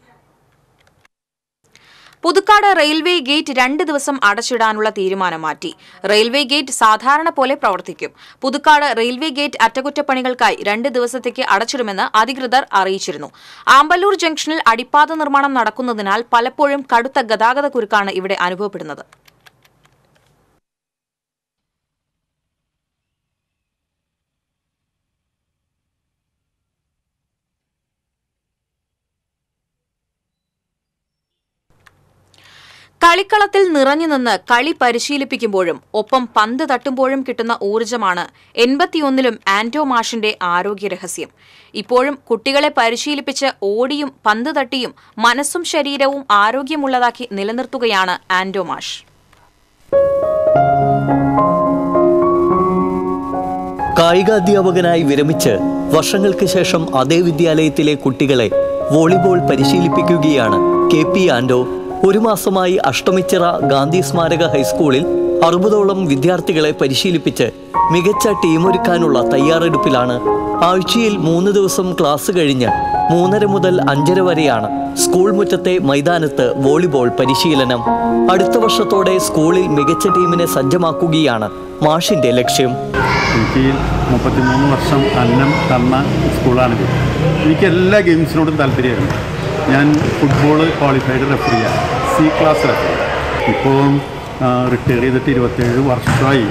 പുതുക്കാട് റെയിൽവേ ഗേറ്റ് രണ്ട് ദിവസം അടച്ചിടാനുള്ള തീരുമാനം മാറ്റി. റെയിൽവേ ഗേറ്റ് സാധാരണ പോലെ പ്രവർത്തിക്കും. പുതുക്കാട് റെയിൽവേ ഗേറ്റ് അറ്റകുറ്റപ്പണികൾക്കായി രണ്ട് ദിവസത്തേക്ക് അടച്ചിടുമെന്ന് അധികൃതർ അറിയിച്ചിരുന്നു. ആമ്പല്ലൂർ ജംഗ്ഷനിൽ അടിപ്പാത നിർമ്മാണം നടക്കുന്നതിനാൽ പലപ്പോഴും കടുത്ത ഗതാഗത കുരുക്കാണ് ഇവിടെ അനുഭവപ്പെടുന്നത്. കളിക്കളത്തിൽ നിറഞ്ഞു നിന്ന് കളി പരിശീലിപ്പിക്കുമ്പോഴും ഒപ്പം പന്ത് തട്ടുമ്പോഴും കിട്ടുന്ന ഊർജമാണ് എൺപത്തിയൊന്നിലും ആന്റോ മാഷിന്റെ ആരോഗ്യ രഹസ്യം ഇപ്പോഴും കുട്ടികളെ പരിശീലിപ്പിച്ച് ഓടിയും പന്ത് തട്ടിയും മനസ്സും ശരീരവും ആരോഗ്യമുള്ളതാക്കി നിലനിർത്തുകയാണ് ആന്റോ മാഷ്. കായികാധ്യാപകനായി വിരമിച്ച് വർഷങ്ങൾക്ക് ശേഷം അതേ വിദ്യാലയത്തിലെ കുട്ടികളെ വോളിബോൾ പരിശീലിപ്പിക്കുകയാണ് കെ പി ആൻഡോ ഒരു മാസമായി അഷ്ടമിച്ചിറ ഗാന്ധി സ്മാരക ഹൈസ്കൂളിൽ അറുപതോളം വിദ്യാർത്ഥികളെ പരിശീലിപ്പിച്ച് മികച്ച ടീമൊരുക്കാനുള്ള തയ്യാറെടുപ്പിലാണ് ആഴ്ചയിൽ മൂന്ന് ദിവസം ക്ലാസ് കഴിഞ്ഞ് മൂന്നര മുതൽ അഞ്ചര വരെയാണ് സ്കൂൾ മുറ്റത്തെ മൈതാനത്ത് വോളിബോൾ പരിശീലനം. അടുത്ത വർഷത്തോടെ സ്കൂളിൽ മികച്ച ടീമിനെ സജ്ജമാക്കുകയാണ് മാഷിന്റെ ലക്ഷ്യം. എനിക്ക് മുപ്പത്തിമൂന്ന് വർഷം അന്നം തന്ന സ്കൂളാണിത്. എനിക്ക് എല്ലാ ഗെയിംസിനോടും താല്പര്യമായിരുന്നു ഞാൻ ഫുട്ബോൾ ക്വാളിഫൈഡ് റെഫറിയാണ്. സി ക്ലാസ് റെഫറി ഇപ്പോൾ റിട്ടയർ ചെയ്തിട്ട് ഇരുപത്തേഴ് വർഷമായി.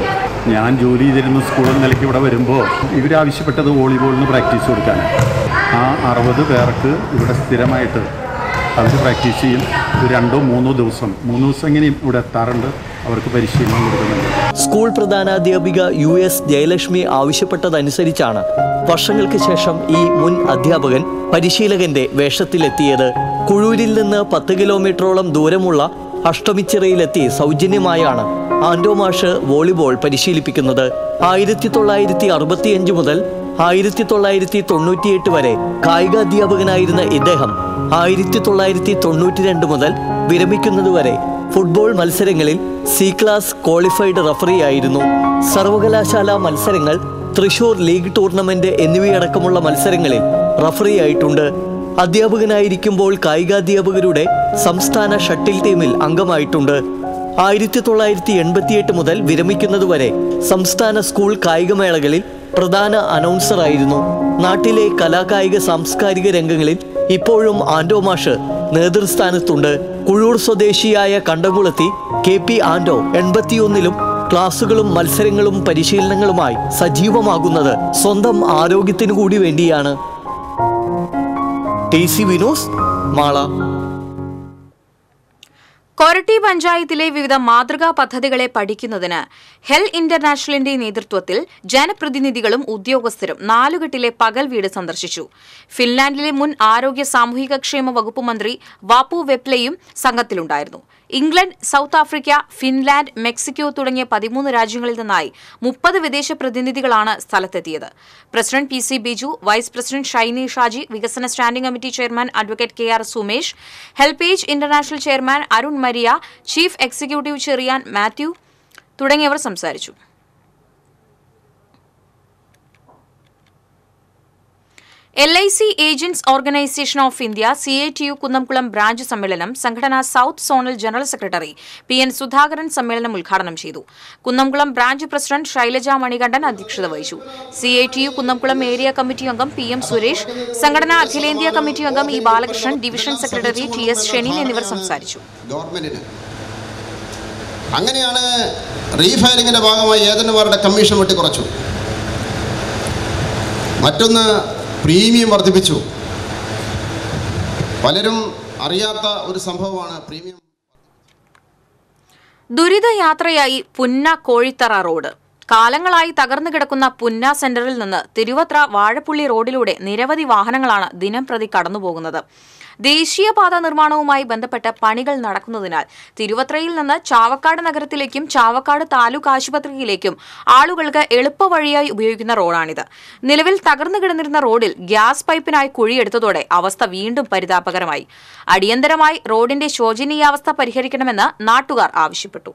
ഞാൻ ജോലി ചെയ്തിരുന്ന സ്കൂളിൽ നിലയ്ക്ക് ഇവിടെ വരുമ്പോൾ ഇവരാവശ്യപ്പെട്ടത് വോളിബോളിന് പ്രാക്ടീസ് കൊടുക്കാനാണ്. ആ അറുപത് പേർക്ക് ഇവിടെ സ്ഥിരമായിട്ട് അവർ പ്രാക്ടീസ് ചെയ്യും. രണ്ടോ മൂന്നോ ദിവസം. മൂന്ന് ദിവസം ഇങ്ങനെ ഇവിടെ എത്താറുണ്ട്? അവർക്ക് പരിശീലനം കൊടുക്കുന്നുണ്ട്. സ്കൂൾ പ്രധാനാധ്യാപിക യു എസ് ജയലക്ഷ്മി ആവശ്യപ്പെട്ടതനുസരിച്ചാണ് വർഷങ്ങൾക്ക് ശേഷം ഈ മുൻ അധ്യാപകൻ പരിശീലകന്റെ വേഷത്തിലെത്തിയത്. കുഴൂരിൽ നിന്ന് പത്ത് കിലോമീറ്ററോളം ദൂരമുള്ള അഷ്ടമിച്ചിറയിലെത്തി സൗജന്യമായാണ് ആൻഡോ മാഷ് വോളിബോൾ പരിശീലിപ്പിക്കുന്നത്. ആയിരത്തി തൊള്ളായിരത്തി അറുപത്തിയഞ്ച് മുതൽ ആയിരത്തി തൊള്ളായിരത്തി തൊണ്ണൂറ്റിയെട്ട് വരെ കായികാധ്യാപകനായിരുന്ന ഇദ്ദേഹം ആയിരത്തി തൊള്ളായിരത്തി തൊണ്ണൂറ്റി രണ്ട് മുതൽ വിരമിക്കുന്നതുവരെ ഫുട്ബോൾ മത്സരങ്ങളിൽ സി ക്ലാസ് ക്വാളിഫൈഡ് റഫറിയായിരുന്നു സർവകലാശാല മത്സരങ്ങൾ തൃശൂർ ലീഗ് ടൂർണമെന്റ് എന്നിവയടക്കമുള്ള മത്സരങ്ങളിൽ റഫറിയായിട്ടുണ്ട് അധ്യാപകനായിരിക്കുമ്പോൾ കായികാധ്യാപകരുടെ സംസ്ഥാന ഷട്ടിൽ ടീമിൽ അംഗമായിട്ടുണ്ട്. ആയിരത്തി തൊള്ളായിരത്തി എൺപത്തിയെട്ട് മുതൽ വിരമിക്കുന്നതുവരെ സംസ്ഥാന സ്കൂൾ കായികമേളകളിൽ പ്രധാന അനൗൺസറായിരുന്നു നാട്ടിലെ കലാകായിക സാംസ്കാരിക രംഗങ്ങളിൽ ഇപ്പോഴും ആൻഡോ നേതൃസ്ഥാനത്തുണ്ട്. കുഴൂർ സ്വദേശിയായ കണ്ടകുളത്തി കെ പി ആൻഡോ എൺപത്തിയൊന്നിലും ക്ലാസുകളും മത്സരങ്ങളും പരിശീലനങ്ങളുമായി സജീവമാകുന്നത് സ്വന്തം ആരോഗ്യത്തിനു കൂടി വേണ്ടിയാണ്. T C Vinos Mala. Koratty പഞ്ചായത്തിലെ വിവിധ മാതൃകാ പദ്ധതികളെ പഠിക്കുന്നതിന് ഹെൽ ഇന്റർനാഷണലിന്റെ നേതൃത്വത്തിൽ ജനപ്രതിനിധികളും ഉദ്യോഗസ്ഥരും നാലുകെട്ടിലെ പകൽ വീട് സന്ദർശിച്ചു. ഫിൻലാൻഡിലെ മുൻ ആരോഗ്യ സാമൂഹിക ക്ഷേമ വകുപ്പ് മന്ത്രി വാപ്പു വെപ്ലയും സംഘത്തിലുണ്ടായിരുന്നു. England South Africa Finland Mexico തുടങ്ങിയ പതിമൂന്ന് രാജ്യങ്ങളിൽ നിന്നായി മുപ്പത് വിദേശ പ്രതിനിധികളാണ് സ്ഥലത്തെത്തിയത്. President P C Biju vice president Shiny Shaji വികസന standing committee chairman advocate K R Sumesh HelpAge International chairman Arun Maria chief executive Cheriyan Mathew തുടങ്ങിയവർ സംസാരിച്ചു L I C agents organisation of India C A T U Kunnamkulam branch സമ്മേളനം സംഘടന south zonal general secretary P N Sudhakaran സമ്മേളനം ഉദ്ഘാടനം ചെയ്തു Kunnamkulam branch president Shailaja Manikandan അധ്യക്ഷത വഹിച്ചു C A T U Kunnamkulam area committee അംഗം പി എം സുരേഷ് സംഘടനാ അഖിലേന്ത്യാ കമ്മിറ്റി അംഗം E Balakrishnan division secretary T S Shenin എന്നിവർ സംസാരിച്ചു. അങ്ങനെയാണ് റീഫയലിംഗിന്റെ ഭാഗമായി ഏജന്റുമാരുടെ കമ്മീഷൻ വെട്ടിക്കുറച്ചു മറ്റൊന്ന് പ്രീമിയം വർദ്ധിപ്പിച്ചു. പലരും അറിയാത്ത ഒരു സംഭവമാണ് പ്രീമിയം ദുരിതയാത്രയായി പുന്ന കോഴിത്തറ റോഡ്. കാലങ്ങളായി തകർന്നു കിടക്കുന്ന പുന്ന സെന്ററിൽ നിന്ന് തിരുവത്ര വാഴപ്പുള്ളി റോഡിലൂടെ നിരവധി വാഹനങ്ങളാണ് ദിനംപ്രതി കടന്നുപോകുന്നത്. ദേശീയപാത നിർമ്മാണവുമായി ബന്ധപ്പെട്ട പണികൾ നടക്കുന്നതിനാൽ തിരുവത്രയിൽ നിന്ന് ചാവക്കാട് നഗരത്തിലേക്കും ചാവക്കാട് താലൂക്ക് ആശുപത്രിയിലേക്കും ആളുകൾക്ക് എളുപ്പവഴിയായി ഉപയോഗിക്കുന്ന റോഡാണിത്. നിലവിൽ തകർന്നു കിടന്നിരുന്ന റോഡിൽ ഗ്യാസ് പൈപ്പിനായി കുഴിയെടുത്തതോടെ അവസ്ഥ വീണ്ടും പരിതാപകരമായി. അടിയന്തരമായി റോഡിന്റെ ശോചനീയാവസ്ഥ പരിഹരിക്കണമെന്ന് നാട്ടുകാർ ആവശ്യപ്പെട്ടു.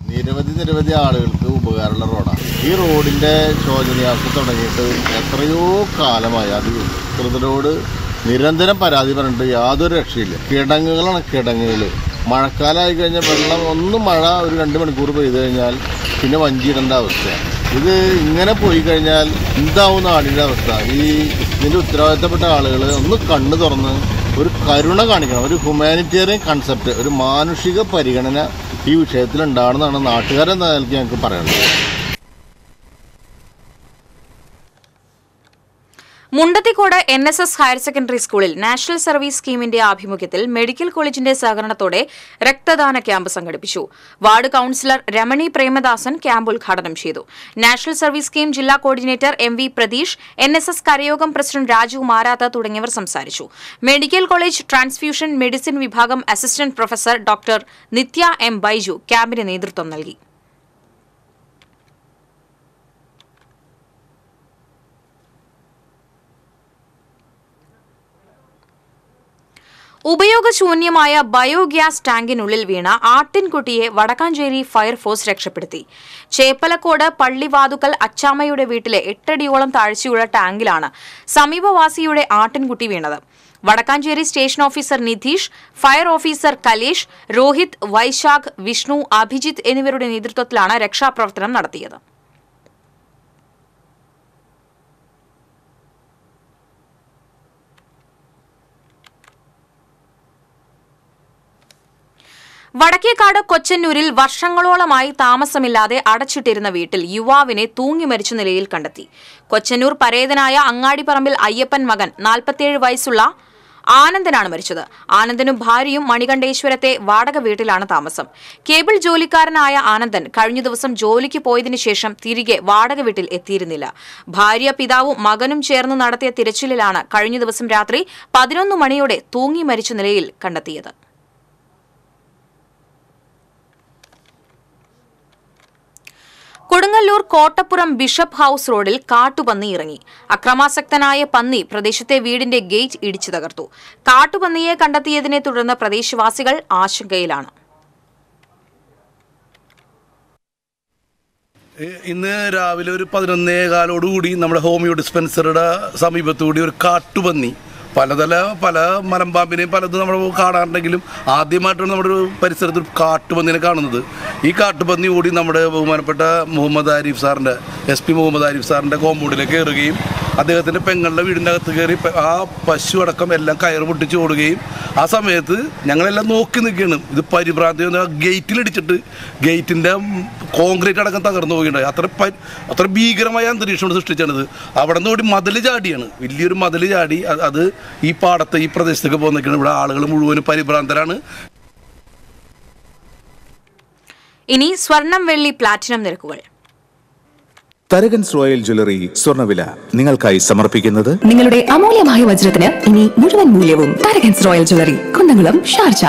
നിരവധി നിരവധി ആളുകൾക്ക് ഉപകാരമുള്ള റോഡാണ്. ഈ റോഡിന്റെ ശോചനീയാവസ്ഥ തുടങ്ങിയിട്ട് എത്രയോ കാലമായി അത് കൃതരോട് നിരന്തരം പരാതി പറഞ്ഞിട്ട് യാതൊരു രക്ഷയില്ല. കിടങ്ങുകളാണ് കിടങ്ങുകൾ മഴക്കാലമായി കഴിഞ്ഞാൽ വെള്ളം ഒന്ന് മഴ ഒരു രണ്ട് മണിക്കൂർ പെയ്തു കഴിഞ്ഞാൽ പിന്നെ വഞ്ചിയിടേണ്ട അവസ്ഥയാണ് ഇത് ഇങ്ങനെ പോയി കഴിഞ്ഞാൽ എന്താവും നാടിന്റെ അവസ്ഥ? ഈ ഇതിന്റെ ഉത്തരവാദിത്തപ്പെട്ട ആളുകൾ ഒന്ന് കണ്ണു തുറന്ന് ഒരു കരുണ കാണിക്കണം. ഒരു ഹ്യൂമാനിറ്റേറിയൻ കൺസെപ്റ്റ് ഒരു മാനുഷിക പരിഗണന ഈ വിഷയത്തിൽ ഉണ്ടാകണമെന്നാണ് നാട്ടുകാരെന്ന നിലയ്ക്ക് ഞങ്ങൾക്ക് പറയാനുള്ളത്. Mundathikode N S S higher secondary സ്കൂളിൽ നാഷണൽ സർവീസ് സ്കീമിന്റെ ആഭിമുഖ്യത്തിൽ മെഡിക്കൽ കോളേജിന്റെ സഹകരണത്തോടെ രക്തദാന ക്യാമ്പ് സംഘടിപ്പിച്ചു. Ward councillor Ramani Premadasan camp ഉദ്ഘാടനം ചെയ്തു. നാഷണൽ സർവീസ് സ്കീം ജില്ലാ coordinator M V Pratheesh N S S കരയോഗം president Raju Marath തുടങ്ങിയവർ സംസാരിച്ചു. മെഡിക്കൽ കോളേജ് ട്രാൻസ്ഫ്യൂഷൻ മെഡിസിൻ വിഭാഗം assistant professor doctor Nithya M Baiju ക്യാമ്പിന് നേതൃത്വം നൽകി. ഉപയോഗശൂന്യമായ ബയോഗ്യാസ് ടാങ്കിനുള്ളിൽ വീണ ആട്ടിൻകുട്ടിയെ വടക്കാഞ്ചേരി ഫയർഫോഴ്സ് രക്ഷപ്പെടുത്തി. ചേപ്പലക്കോട് പള്ളിവാതുക്കൽ അച്ചാമ്മയുടെ വീട്ടിലെ എട്ടടിയോളം താഴ്ചയുള്ള ടാങ്കിലാണ് സമീപവാസിയുടെ ആട്ടിൻകുട്ടി വീണത്. Vadakkanchery station officer Nidheesh fire officer Kalesh Rohith Vaishakh Vishnu Abhijith എന്നിവരുടെ നേതൃത്വത്തിലാണ് രക്ഷാപ്രവർത്തനം നടത്തിയത്. വടക്കേക്കാട് കൊച്ചന്നൂരിൽ വർഷങ്ങളോളമായി താമസമില്ലാതെ അടച്ചിട്ടിരുന്ന വീട്ടിൽ യുവാവിനെ തൂങ്ങി മരിച്ച നിലയിൽ കണ്ടെത്തി. കൊച്ചന്നൂർ പരേതനായ അങ്ങാടിപ്പറമ്പിൽ അയ്യപ്പൻ മകൻ നാൽപ്പത്തിയേഴ് വയസ്സുള്ള ആനന്ദനാണ് മരിച്ചത്. ആനന്ദനും ഭാര്യയും മണികണ്ഠേശ്വരത്തെ വാടക വീട്ടിലാണ് താമസം. കേബിൾ ജോലിക്കാരനായ ആനന്ദൻ കഴിഞ്ഞ ദിവസം ജോലിക്ക് പോയതിനു ശേഷം തിരികെ വാടക വീട്ടിൽ എത്തിയിരുന്നില്ല. ഭാര്യ പിതാവും മകനും ചേർന്ന് നടത്തിയ തിരച്ചിലിലാണ് കഴിഞ്ഞ ദിവസം രാത്രി പതിനൊന്ന് മണിയോടെ തൂങ്ങി മരിച്ച നിലയിൽ കണ്ടെത്തിയത്. കൊടുങ്ങല്ലൂർ കോട്ടപ്പുറം ബിഷപ്പ് ഹൌസ് റോഡിൽ കാട്ടുപന്നി ഇറങ്ങി. അക്രമാസക്തനായ പന്നി പ്രദേശത്തെ വീടിന്റെ ഗേറ്റ് ഇടിച്ചു തകർത്തു. കാട്ടുപന്നിയെ കണ്ടെത്തിയതിനെ തുടർന്ന് പ്രദേശവാസികൾ ആശങ്കയിലാണ്. ഇന്ന് രാവിലെ ഒരു പതിനൊന്നേ കാലോടുകൂടി നമ്മുടെ ഹോമിയോ ഡിസ്പെൻസറിയുടെ സമീപത്തുകൂടി ഒരു കാട്ടുപന്നി പലതല പല മലമ്പാമ്പിനെയും പലതും നമ്മൾ കാണാറുണ്ടെങ്കിലും ആദ്യമായിട്ടാണ് നമ്മുടെ ഒരു പരിസരത്ത് കാട്ടുപന്നിനെ കാണുന്നത്. ഈ കാട്ടുപന്നി ഓടി നമ്മുടെ ബഹുമാനപ്പെട്ട മുഹമ്മദ് ആരിഫ് സാറിന്റെ എസ് പി മുഹമ്മദ് ആരിഫ് സാറിന്റെ കോമ്പൗണ്ടിലേക്ക് കയറുകയും അദ്ദേഹത്തിന്റെ പെങ്ങളുടെ വീടിന്റെ അകത്ത് കയറി ആ പശു അടക്കം എല്ലാം കയറ് പൊട്ടിച്ച് ഓടുകയും ആ സമയത്ത് ഞങ്ങളെല്ലാം നോക്കി നിൽക്കുകയാണ്. ഇത് പരിഭ്രാന്തി ഗേറ്റിലിടിച്ചിട്ട് ഗേറ്റിന്റെ കോൺക്രീറ്റ് അടക്കം തകർന്നു പോവുകയുണ്ടായി അത്ര അത്ര ഭീകരമായ അന്തരീക്ഷമാണ് സൃഷ്ടിച്ചത്. അവിടെ നിന്ന് ഓടി മതിൽ ചാടിയാണ്. വലിയൊരു മതിൽ ചാടി അത് ഈ പാടത്ത് ഈ പ്രദേശത്തേക്ക് പോകുന്നൊക്കെയാണ് ഇവിടെ ആളുകൾ മുഴുവനും പരിഭ്രാന്തരാണ്. ഇനി സ്വർണം വെള്ളി പ്ലാറ്റിനം നിരക്കുകൾ. തരകൻസ് റോയൽ ജ്വല്ലറി സ്വർണവില നിങ്ങൾക്കായി സമർപ്പിക്കുന്നത്? നിങ്ങളുടെ അമൂല്യമായ വജ്രത്തിന് ഇനി മുഴുവൻ മൂല്യവും Tharakans royal jewellery Kunnamkulam Sharjah.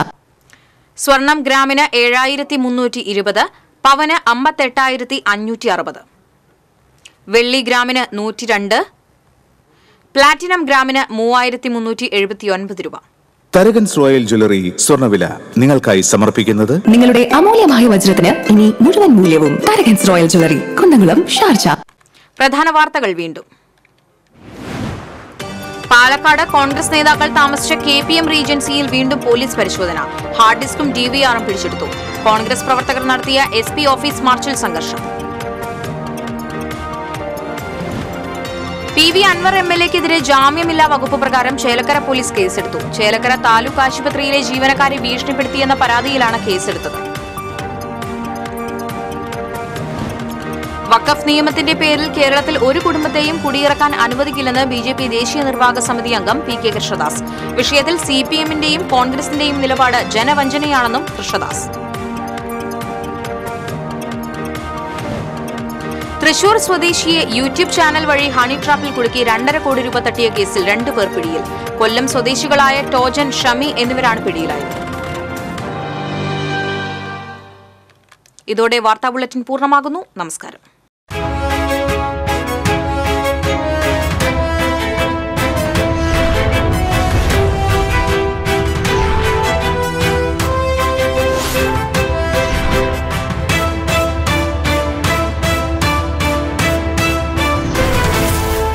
സ്വർണം ഗ്രാമിന് ഏഴായിരത്തി മുന്നൂറ്റി ഇരുപത് പവന് അമ്പത്തെട്ടായിരത്തി അഞ്ഞൂറ്റി അറുപത് വെള്ളി ഗ്രാമിന് നൂറ്റി രണ്ട് പ്ലാറ്റിനം ഗ്രാമിന് മൂവായിരത്തി മുന്നൂറ്റി എഴുപത്തി ഒൻപത് രൂപ. തരകൻസ് റോയൽ ജ്വല്ലറി സ്വർണവില നിങ്ങൾക്കായി സമർപ്പിക്കുന്നത് നിങ്ങളുടെ അമൂല്യമായ വജ്രത്തിന് ഇനി മുഴുവൻ മൂല്യവും Tharakans royal jewellery Kunnamkulam Sharjah. പ്രധാന വാർത്തകൾ വീണ്ടും. പാലക്കാട് കോൺഗ്രസ് നേതാക്കൾ താമസിച്ച കെ പി എം റീജൻസിയിൽ വീണ്ടും പോലീസ് പരിശോധന. ഹാർഡ് ഡിസ്കും ഡിവിആറും പിടിച്ചെടുത്തു. കോൺഗ്രസ് പ്രവർത്തകർ നടത്തിയ എസ് പി ഓഫീസ് മാർച്ചിൽ സംഘർഷം. P V Anvar M L എക്കെതിരെ ജാമ്യമില്ലാ വകുപ്പ് പ്രകാരം ചേലക്കര പോലീസ് കേസെടുത്തു. ചേലക്കര താലൂക്ക് ആശുപത്രിയിലെ ജീവനക്കാരെ ഭീഷണിപ്പെടുത്തിയെന്ന പരാതിയിലാണ് കേസെടുത്തത്. വഖഫ് നിയമത്തിന്റെ പേരിൽ കേരളത്തിൽ ഒരു കുടുംബത്തെയും കുടിയിറക്കാൻ അനുവദിക്കില്ലെന്ന് ബി ജെ പി ദേശീയ നിർവാഹക സമിതി അംഗം പി കെ കൃഷ്ണദാസ്. വിഷയത്തിൽ സി പി എമ്മിന്റെയും കോൺഗ്രസിന്റെയും നിലപാട് ജനവഞ്ചനയാണെന്നും കൃഷ്ണദാസ്. തൃശൂർ സ്വദേശിയെ യൂട്യൂബ് ചാനൽ വഴി ഹണി ട്രാപ്പിൽ കുടുക്കി രണ്ടര കോടി രൂപ തട്ടിയ കേസിൽ രണ്ടുപേർ പിടിയിൽ. കൊല്ലം സ്വദേശികളായ ടോജൻ ഷമി എന്നിവരാണ് പിടിയിലായത്. ഇതോടെ വാർത്താ ബുള്ളറ്റിൻ പൂർണമാകുന്നു. നമസ്കാരം.